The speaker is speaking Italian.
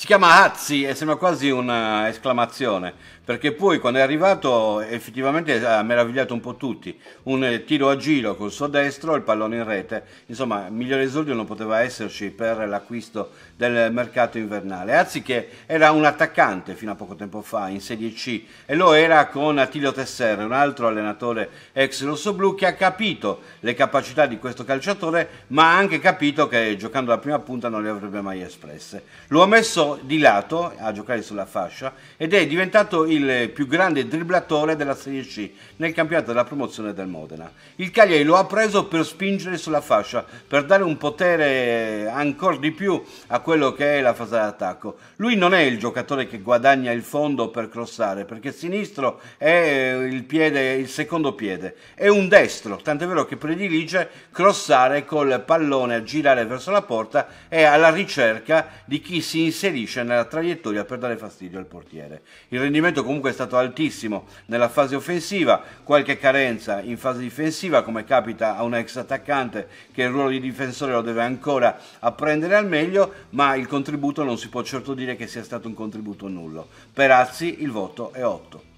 Si chiama Azzi e sembra quasi un'esclamazione, perché poi quando è arrivato effettivamente ha meravigliato un po' tutti. Un tiro a giro col suo destro, il pallone in rete, insomma, migliore esordio non poteva esserci per l'acquisto del mercato invernale. Azzi che era un attaccante fino a poco tempo fa in Serie C e lo era con Attilio Tesser, un altro allenatore ex rossoblu che ha capito le capacità di questo calciatore, ma ha anche capito che giocando la prima punta non le avrebbe mai espresse. Lo ha di lato a giocare sulla fascia ed è diventato il più grande dribblatore della Serie C nel campionato della promozione del Modena. Il Cagliari lo ha preso per spingere sulla fascia, per dare un potere ancora di più a quello che è la fase d'attacco. Lui non è il giocatore che guadagna il fondo per crossare, perché sinistro è il, piede, il secondo piede, è un destro, tant'è vero che predilige crossare col pallone a girare verso la porta e alla ricerca di chi si inserisce inserisce nella traiettoria per dare fastidio al portiere. Il rendimento comunque è stato altissimo nella fase offensiva, qualche carenza in fase difensiva come capita a un ex attaccante che il ruolo di difensore lo deve ancora apprendere al meglio, ma il contributo non si può certo dire che sia stato un contributo nullo. Per Azzi il voto è 8.